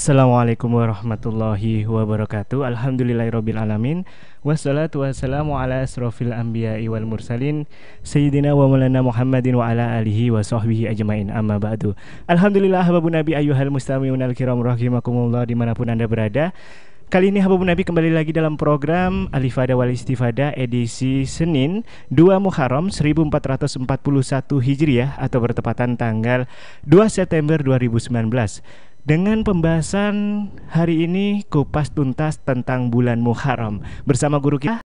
Assalamualaikum warahmatullahi wabarakatuh. Alhamdulillahirrabbilalamin Wassalatu wassalamu ala asrafil anbiya'i wal mursalin Sayyidina wa maulana Muhammadin wa ala alihi wa sahbihi ajmain. Amma ba'du. Alhamdulillah hababu nabi ayuhal mustamiun al-kiram rahimakumullah di mana pun anda berada. Kali ini Habibun Nabi kembali lagi dalam program Alifada wal Istifada edisi Senin 2 Muharram 1441 Hijriah atau bertepatan tanggal 2 September 2019 dengan pembahasan hari ini kupas tuntas tentang bulan Muharram. Bersama guru kita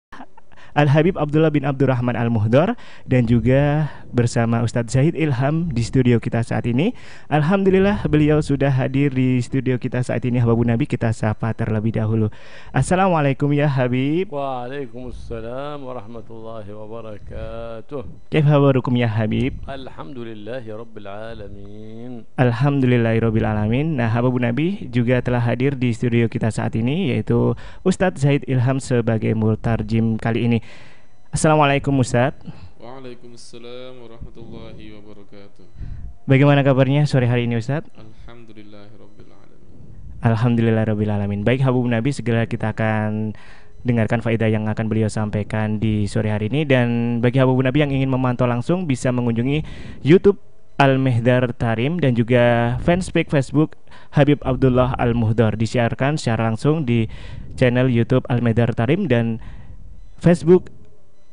Al-Habib Abdullah bin Abdurrahman Al-Muhdor dan juga bersama Ustadz Zahid Ilham di studio kita saat ini. Alhamdulillah beliau sudah hadir di studio kita saat ini Hababu Nabi kita sapa terlebih dahulu. Assalamualaikum ya Habib. Waalaikumsalam warahmatullahi wabarakatuh. Kif habarukum ya Habib? Alhamdulillahi rabbil alamin. Alhamdulillahi rabbil alamin. Nah, Hababu Nabi juga telah hadir di studio kita saat ini yaitu Ustadz Zahid Ilham sebagai multarjim kali ini. Assalamualaikum Ustaz. Waalaikumsalam warahmatullahi wabarakatuh. Bagaimana kabarnya sore hari ini Ustaz? Alhamdulillahirrabbilalamin Alhamdulillahirrabbilalamin Baik Habib Nabi segera kita akan dengarkan faedah yang akan beliau sampaikan di sore hari ini. Dan bagi Habib Nabi yang ingin memantau langsung bisa mengunjungi YouTube Al-Mehdar Tarim dan juga fanspage Facebook Habib Abdullah Al-Muhdar. Disiarkan secara langsung di channel YouTube Al-Mehdar Tarim dan Facebook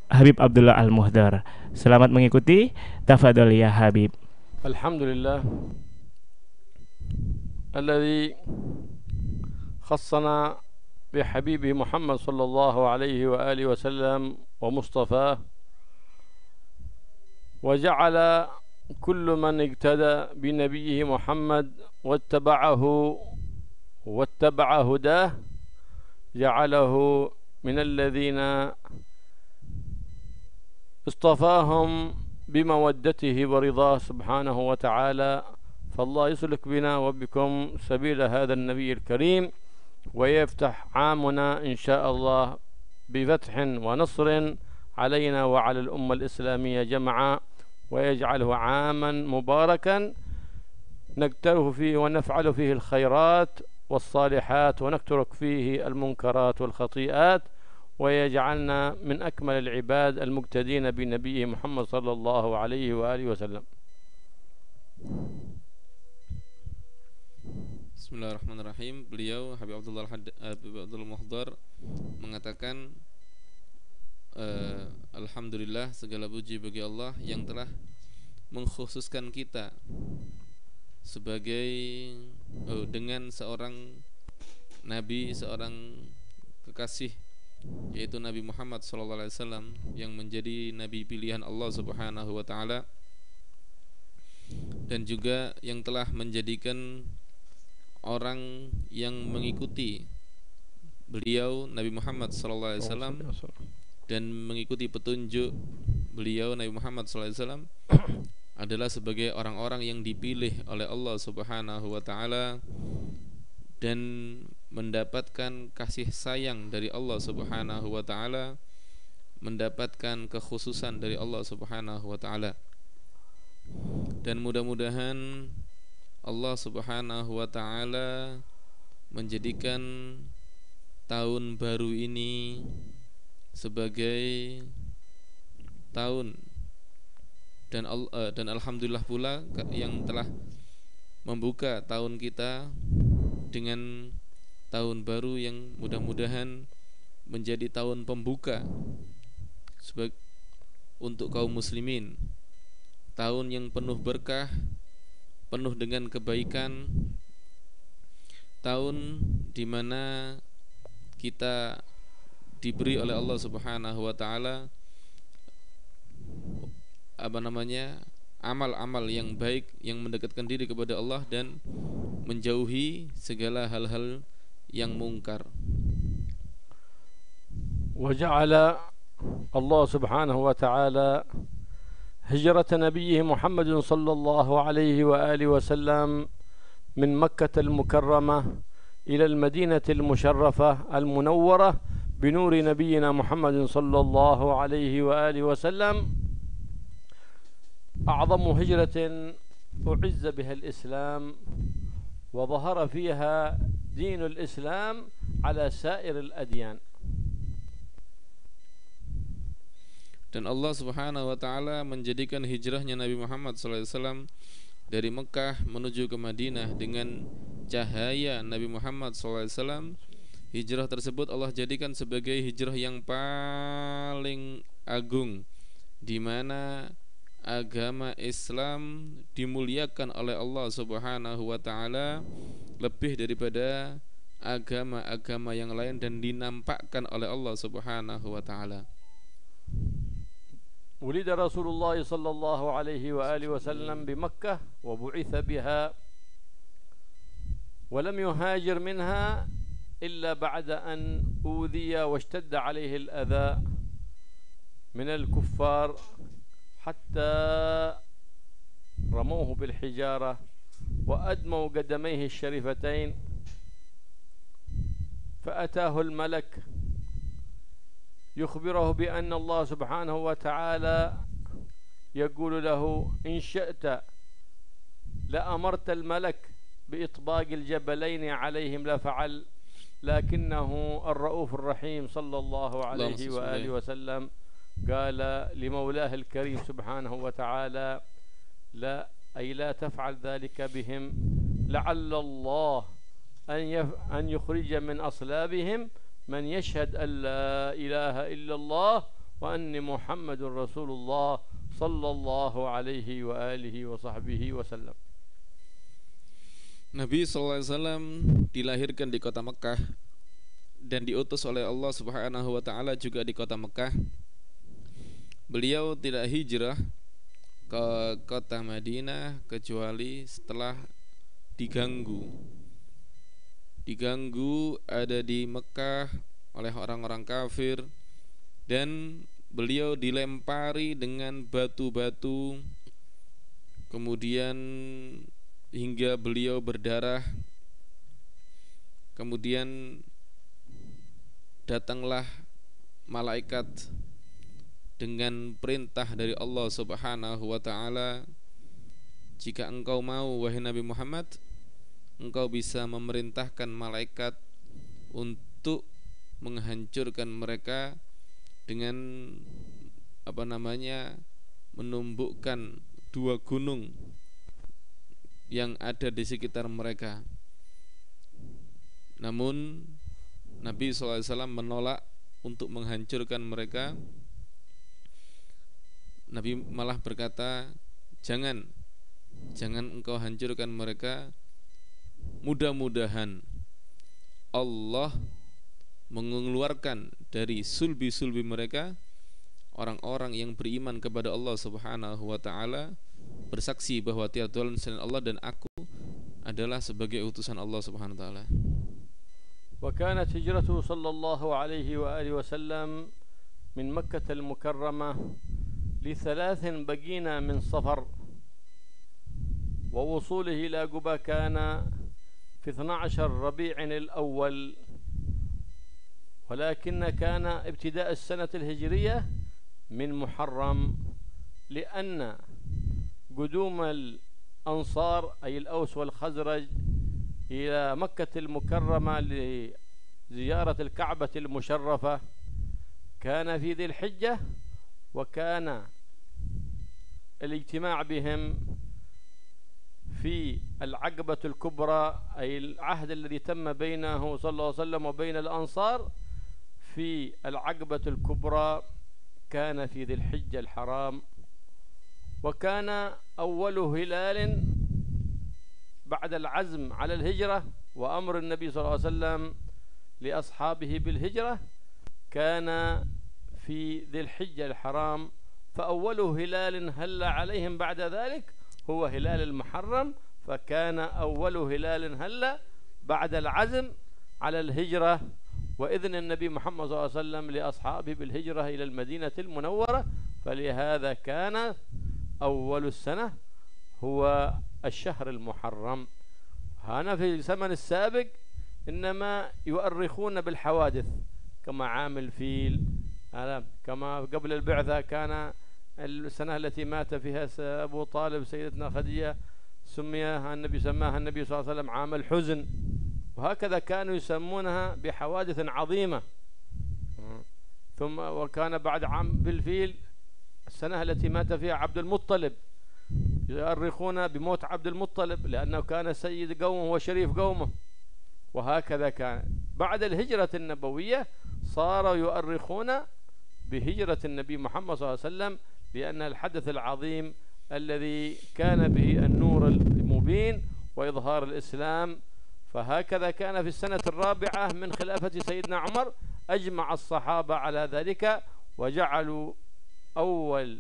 Habib Abdullah Al-Muhdar. Selamat mengikuti. Tafadhol ya Habib. Alhamdulillah الذي خصنا بحبيبه محمد صلى الله عليه وآله وسلم ومصطفاه وجعل كل من اقتدى بنبيه محمد واتبعه واتبع هداه جعله من الذين اصطفاهم بمودته ورضاه سبحانه وتعالى فالله يسلك بنا وبكم سبيل هذا النبي الكريم ويفتح عامنا إن شاء الله بفتح ونصر علينا وعلى الأمة الإسلامية جمعا ويجعله عاما مباركا نقتره فيه ونفعل فيه الخيرات والصالحات ونترك فيه المنكرات والخطيئات ويجعلنا من أكمل العباد المقتدين بنبيه محمد صلى الله عليه وآله وسلم Bismillahirrahmanirrahim Beliau Habib Abdullah, Habib Abdullah Muhdar mengatakan uh, Alhamdulillah segala puji bagi Allah yang telah mengkhususkan kita sebagai oh, dengan seorang nabi, seorang kekasih yaitu Nabi Muhammad SAW yang menjadi nabi pilihan Allah Subhanahu wa taala dan juga yang telah menjadikan orang yang mengikuti beliau Nabi Muhammad SAW dan mengikuti petunjuk beliau Nabi Muhammad SAW adalah sebagai orang-orang yang dipilih oleh Allah Subhanahu wa taala dan mendapatkan kasih sayang dari Allah Subhanahu wa taala mendapatkan kekhususan dari Allah Subhanahu wa taala. Dan mudah-mudahan Allah Subhanahu wa taala menjadikan tahun baru ini sebagai tahun dan uh, dan alhamdulillah pula yang telah membuka tahun kita dengan tahun baru yang mudah-mudahan menjadi tahun pembuka sebagai untuk kaum muslimin. Tahun yang penuh berkah penuh dengan kebaikan. Tahun di mana kita diberi oleh Allah Subhanahu wa taala apa namanya amal-amal yang baik yang mendekatkan diri kepada Allah dan menjauhi segala hal-hal yang mungkar. وجعل الله سبحانه وتعالى هجرة نبيه محمد صلى الله عليه وآله وسلم من مكة المكرمة إلى المدينة المشرفة المنورة بنور نبينا محمد صلى الله عليه وآله وسلم أعظم هجرة أعز بها الإسلام وظهر فيها دين الإسلام على سائر الأديان dan Allah Subhanahu wa taala menjadikan hijrahnya Nabi Muhammad SAW dari Mekah menuju ke Madinah dengan cahaya Nabi Muhammad SAW hijrah tersebut Allah jadikan sebagai hijrah yang paling agung di mana agama Islam dimuliakan oleh Allah Subhanahu wa taala lebih daripada agama-agama yang lain dan dinampakkan oleh Allah Subhanahu wa taala. ولد رسول الله صلى الله عليه وآله وسلم بمكة وبعث بها ولم يهاجر منها إلا بعد أن أوذي واشتد عليه الأذى من الكفار حتى رموه بالحجارة وأدموا قدميه الشريفتين فأتاه الملك يخبره بأن الله سبحانه وتعالى يقول له إن شئت لأمرت الملك بإطباق الجبلين عليهم لفعل لكنه الرؤوف الرحيم صلى الله عليه. وآله وسلم. قال لمولاه الكريم سبحانه وتعالى لا أي لا تفعل ذلك بهم لعل الله أن أن يخرج من أصلابهم من يشهد أن لا إله إلا الله وأن محمد رسول الله صلى الله عليه وآله وصحبه وسلم Nabi SAW dilahirkan di kota Mekah dan diutus oleh Allah Subhanahu wa taala juga di kota Mekah. Beliau tidak hijrah ke kota Madinah kecuali setelah diganggu. Diganggu ada di Mekah oleh orang-orang kafir dan beliau dilempari dengan batu-batu. Kemudian hingga beliau berdarah. Kemudian datanglah malaikat dengan perintah dari Allah Subhanahu wa taala jika engkau mau wahai Nabi Muhammad engkau bisa memerintahkan malaikat untuk menghancurkan mereka dengan apa namanya menumbukkan dua gunung yang ada di sekitar mereka. Namun Nabi SAW menolak untuk menghancurkan mereka. Nabi malah berkata, "Jangan jangan engkau hancurkan mereka. Mudah-mudahan Allah mengeluarkan dari sulbi-sulbi mereka orang-orang yang beriman kepada Allah Subhanahu wa taala bersaksi bahwa tiada Tuhan selain Allah dan aku adalah sebagai utusan Allah Subhanahu wa taala. Wa kanat hijratuhu sallallahu alaihi wa alihi min Makkah al-Mukarramah لثلاث بقينا من صفر. ووصوله إلى قبى كان في 12 ربيع الأول. ولكن كان ابتداء السنة الهجرية من محرم لأن قدوم الأنصار أي الأوس والخزرج إلى مكة المكرمة لزيارة الكعبة المشرفة. كان في ذي الحجة وكان الاجتماع بهم في العقبة الكبرى أي العهد الذي تم بينه صلى الله عليه وسلم وبين الأنصار في العقبة الكبرى كان في ذي الحجة الحرام. وكان أول هلال بعد العزم على الهجرة وأمر النبي صلى الله عليه وسلم لأصحابه بالهجرة كان في ذي الحجة الحرام. فأول هلال هل عليهم بعد ذلك هو هلال المحرم فكان أول هلال هلا بعد العزم على الهجرة. وإذن النبي محمد صلى الله عليه وسلم لأصحابه بالهجرة إلى المدينة المنورة فلهذا كان أول السنة هو الشهر المحرم. هنا في الزمن السابق إنما يؤرخون بالحوادث كما عام الفيل كما قبل البعثة كان السنة التي مات فيها أبو طالب سيدتنا خديجة سميها النبي سماها النبي صلى الله عليه وسلم عام الحزن. وهكذا كانوا يسمونها بحوادث عظيمة. ثم وكان بعد عام بالفيل السنة التي مات فيها عبد المطلب. يؤرخون بموت عبد المطلب لأنه كان سيد قومه وشريف قومه. وهكذا كان. بعد الهجرة النبوية صاروا يؤرخون بهجرة النبي محمد صلى الله عليه وسلم لأن الحدث العظيم الذي كان به النور المبين وإظهار الإسلام فهكذا كان في السنة الرابعة من خلافة سيدنا عمر أجمع الصحابة على ذلك وجعلوا أول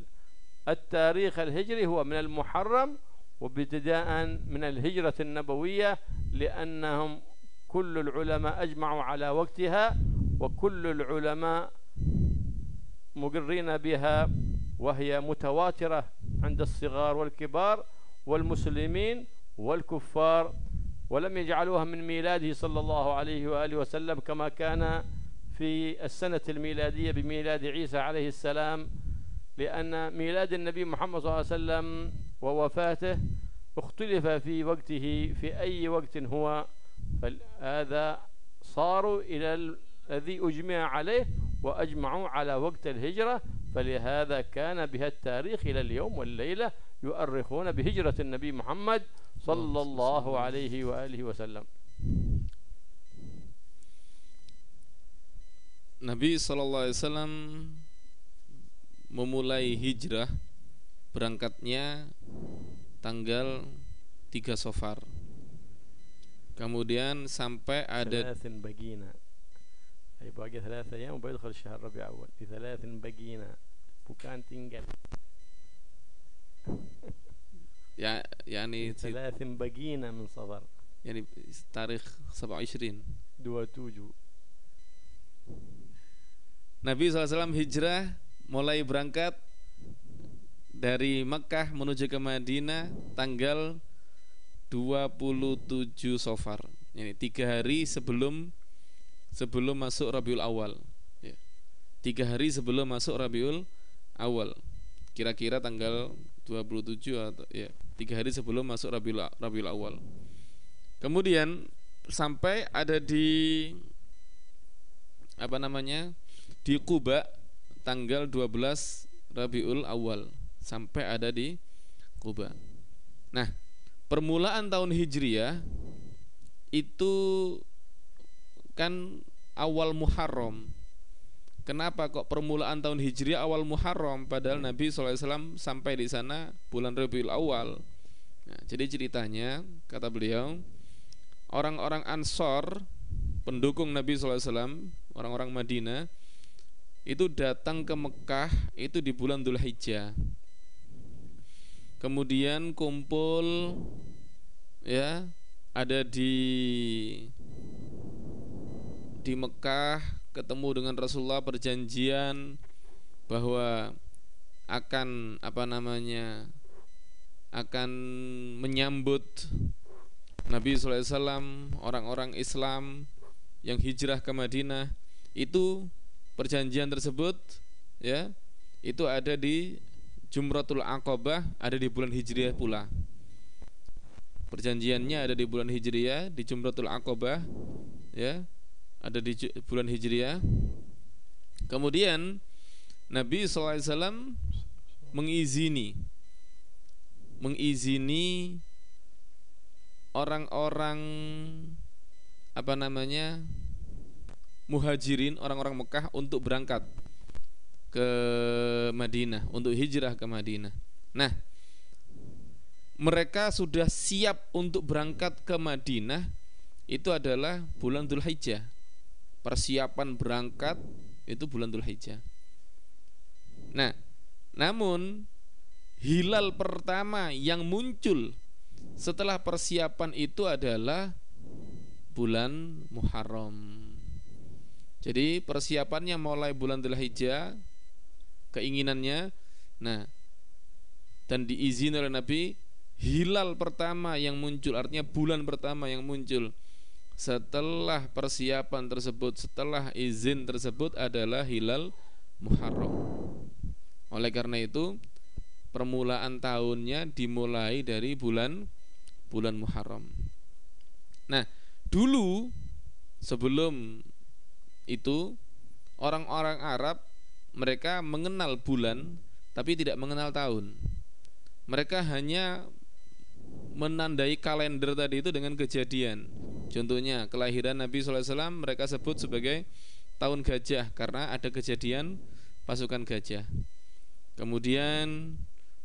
التاريخ الهجري هو من المحرم وابتداء من الهجرة النبوية لأنهم كل العلماء أجمعوا على وقتها وكل العلماء مقرين بها وهي متواترة عند الصغار والكبار والمسلمين والكفار ولم يجعلوها من ميلاده صلى الله عليه وآله وسلم كما كان في السنة الميلادية بميلاد عيسى عليه السلام لأن ميلاد النبي محمد صلى الله عليه وسلم ووفاته اختلف في وقته في أي وقت هو. فهذا صاروا إلى الذي أجمع عليه وأجمعوا على وقت الهجرة فلهذا كان بها التاريخ إلى اليوم والليلة يؤرخون بهجرة النبي محمد صلى الله عليه وآله وسلم Nabi Shallallahu Alaihi Wasallam memulai hijrah berangkatnya tanggal 3 Sofar. Kemudian sampai ada بقينا أي باقي ثلاثة أيام وبيدخل الشهر ربيع أول في ثلاث بقينا bukan tinggal ya yakni ثلاث بقينا من صفر yakni tarikh 27 27 Nabi SAW hijrah mulai berangkat dari Mekah menuju ke Madinah tanggal 27 Sofar. Ini tiga hari sebelum sebelum masuk Rabiul Awal. Ya. Tiga hari sebelum masuk Rabiul Awal. Kira-kira tanggal 27 atau ya tiga hari sebelum masuk Rabiul Rabiul Awal. Kemudian sampai ada di apa namanya di Kuba tanggal 12 Rabiul Awal sampai ada di Kuba. Nah, permulaan tahun Hijriah itu kan awal Muharram. Kenapa kok permulaan tahun Hijriah awal Muharram padahal Nabi SAW sampai di sana bulan Rabiul Awal. Nah, jadi ceritanya kata beliau orang-orang Ansor pendukung Nabi SAW orang-orang Madinah itu datang ke Mekah itu di bulan Dhul Hijjah. Kemudian kumpul ya ada di di Mekah ketemu dengan Rasulullah perjanjian bahwa akan apa namanya akan menyambut Nabi SAW orang-orang Islam yang hijrah ke Madinah. Itu perjanjian tersebut ya itu ada di Jumratul Aqabah ada di bulan Hijriah pula. Perjanjiannya ada di bulan Hijriah di Jumratul Aqabah ya ada di bulan Hijriah kemudian Nabi SAW mengizini mengizini orang-orang apa namanya muhajirin orang-orang Mekah untuk berangkat ke Madinah untuk hijrah ke Madinah. Nah, mereka sudah siap untuk berangkat ke Madinah itu adalah bulan Dhul Hijjah. Persiapan berangkat itu bulan Dhul Hijjah. Nah, namun hilal pertama yang muncul setelah persiapan itu adalah bulan Muharram. Jadi persiapannya mulai bulan Dzulhijjah keinginannya nah dan diizin oleh Nabi hilal pertama yang muncul artinya bulan pertama yang muncul setelah persiapan tersebut setelah izin tersebut adalah hilal Muharram. Oleh karena itu permulaan tahunnya dimulai dari bulan bulan Muharram. Nah, dulu sebelum itu orang-orang Arab mereka mengenal bulan tapi tidak mengenal tahun. Mereka hanya menandai kalender tadi itu dengan kejadian. Contohnya kelahiran Nabi SAW mereka sebut sebagai tahun gajah karena ada kejadian pasukan gajah. Kemudian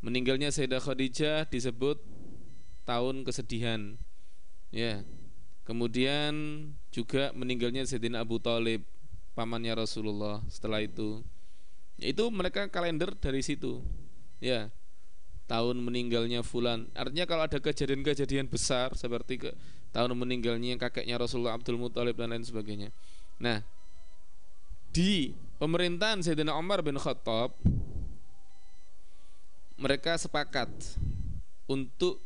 meninggalnya Sayyidah Khadijah disebut tahun kesedihan. Ya. Kemudian juga meninggalnya Sayyidina Abu Talib pamannya Rasulullah setelah itu. Itu mereka kalender dari situ. Ya. Tahun meninggalnya fulan. Artinya kalau ada kejadian-kejadian besar seperti ke tahun meninggalnya kakeknya Rasulullah Abdul Muthalib dan lain sebagainya. Nah, di pemerintahan Sayyidina Umar bin Khattab mereka sepakat untuk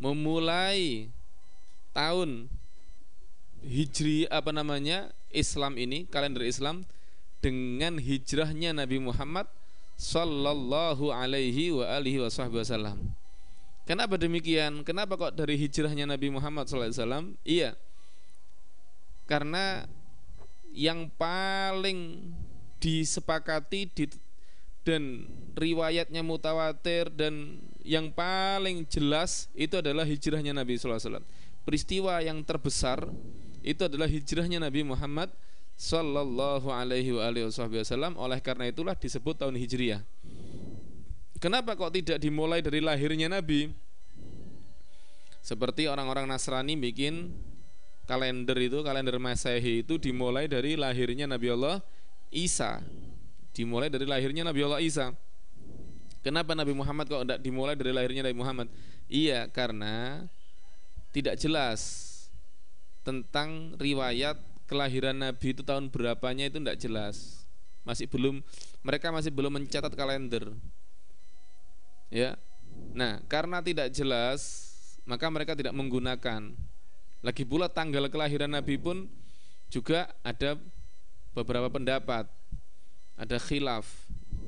memulai tahun hijri apa namanya Islam ini kalender Islam dengan hijrahnya Nabi Muhammad sallallahu alaihi wa alihi wasallam. Kenapa demikian? Kenapa kok dari hijrahnya Nabi Muhammad wasallam? Iya. Karena yang paling disepakati di, dan riwayatnya mutawatir dan yang paling jelas itu adalah hijrahnya Nabi SAW. Peristiwa yang terbesar itu adalah hijrahnya Nabi Muhammad Sallallahu Alaihi Wasallam. Oleh karena itulah disebut tahun hijriah. Kenapa kok tidak dimulai dari lahirnya Nabi? Seperti orang-orang Nasrani bikin kalender itu, kalender Masehi itu dimulai dari lahirnya Nabi Allah Isa. Dimulai dari lahirnya Nabi Allah Isa. Kenapa Nabi Muhammad kok tidak dimulai dari lahirnya Nabi Muhammad? Iya, karena tidak jelas tentang riwayat kelahiran Nabi itu tahun berapanya itu tidak jelas. Masih belum mereka masih belum mencatat kalender. Ya. Nah, karena tidak jelas, maka mereka tidak menggunakan. Lagi pula tanggal kelahiran Nabi pun juga ada beberapa pendapat. Ada khilaf.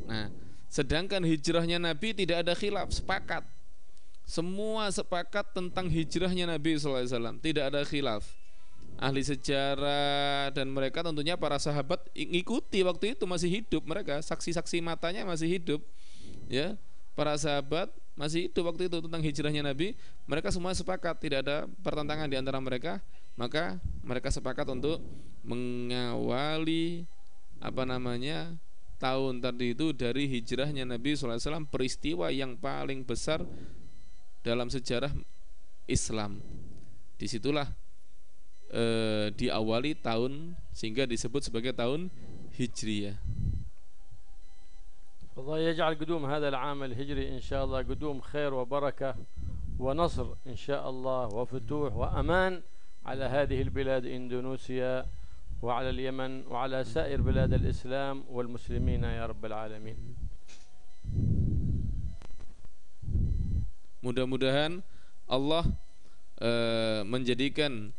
Nah, Sedangkan hijrahnya Nabi tidak ada khilaf, sepakat. Semua sepakat tentang hijrahnya Nabi SAW, tidak ada khilaf. Ahli sejarah dan mereka tentunya para sahabat ngikuti waktu itu masih hidup mereka, saksi-saksi matanya masih hidup. Ya, para sahabat masih hidup waktu itu tentang hijrahnya Nabi, mereka semua sepakat, tidak ada pertentangan di antara mereka, maka mereka sepakat untuk mengawali apa namanya tahun tadi itu dari hijrahnya Nabi SAW peristiwa yang paling besar dalam sejarah Islam. Di situlah e, diawali tahun sehingga disebut sebagai tahun Hijriyah. الله يجعل قدوم هذا العام الهجري إن شاء الله قدوم خير وبركة ونصر إن شاء الله وفتوح وأمان على هذه البلاد إندونيسيا وعلى اليمن وعلى سائر بلاد الإسلام والمسلمين يا رب العالمين. Mudah-mudahan Allah e, menjadikan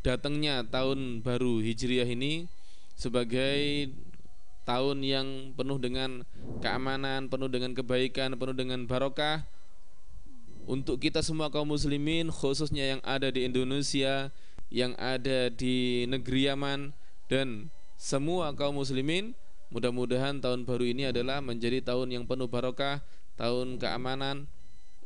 datangnya tahun baru Hijriah ini sebagai tahun yang penuh dengan keamanan, penuh dengan kebaikan, penuh dengan barokah. Untuk kita semua kaum muslimin khususnya yang ada di Indonesia yang ada di negeri Yaman dan semua kaum muslimin mudah-mudahan tahun baru ini adalah menjadi tahun yang penuh barokah tahun keamanan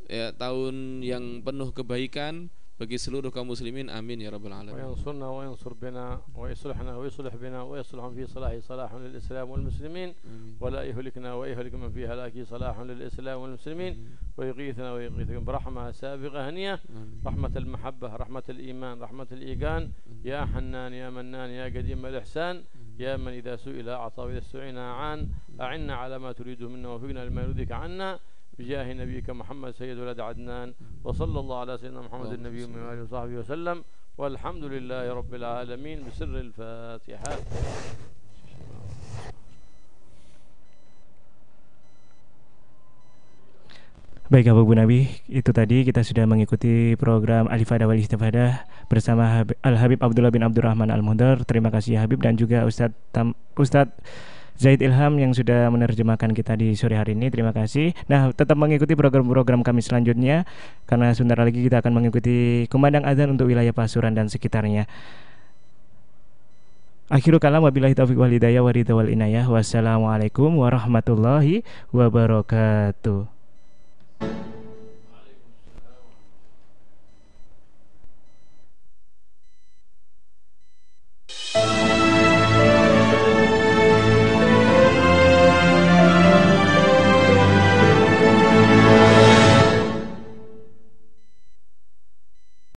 ya tahun yang penuh kebaikan bagi seluruh kaum muslimin amin ya rabbal alamin. وينصرنا وينصر بنا ويصلحنا ويصلح بنا ويصلح في صلاح صلاح للإسلام والمسلمين ولا يهلكنا ويهلك من في هلاك صلاح للإسلام والمسلمين ويغيثنا ويغيثكم برحمة سابقة هنية رحمة المحبة رحمة الإيمان رحمة الإيقان يا حنان يا منان يا قديم الإحسان يا من إذا سئل أعطى وإذا استعين أعان أعنا على ما تريده منا وفقنا لما يرضيك عنا بجاه نبيك محمد سيد ولد عدنان وصلى الله على سيدنا محمد النبي وآله وصحبه وسلم والحمد لله رب العالمين بسر الفاتحة Baik Bapak Bu Nabi, itu tadi kita sudah mengikuti program Alifadah wal Istifadah bersama Al Habib Abdullah bin Abdurrahman Al Mudar. Terima kasih ya Habib dan juga Ustadz Tam, Ustadz Zaid Ilham yang sudah menerjemahkan kita di sore hari ini. Terima kasih. Nah, tetap mengikuti program-program kami selanjutnya karena sebentar lagi kita akan mengikuti kumandang azan untuk wilayah Pasuruan dan sekitarnya. Akhirul kalam wabillahi taufiq wal hidayah wa inayah. Wassalamualaikum warahmatullahi wabarakatuh.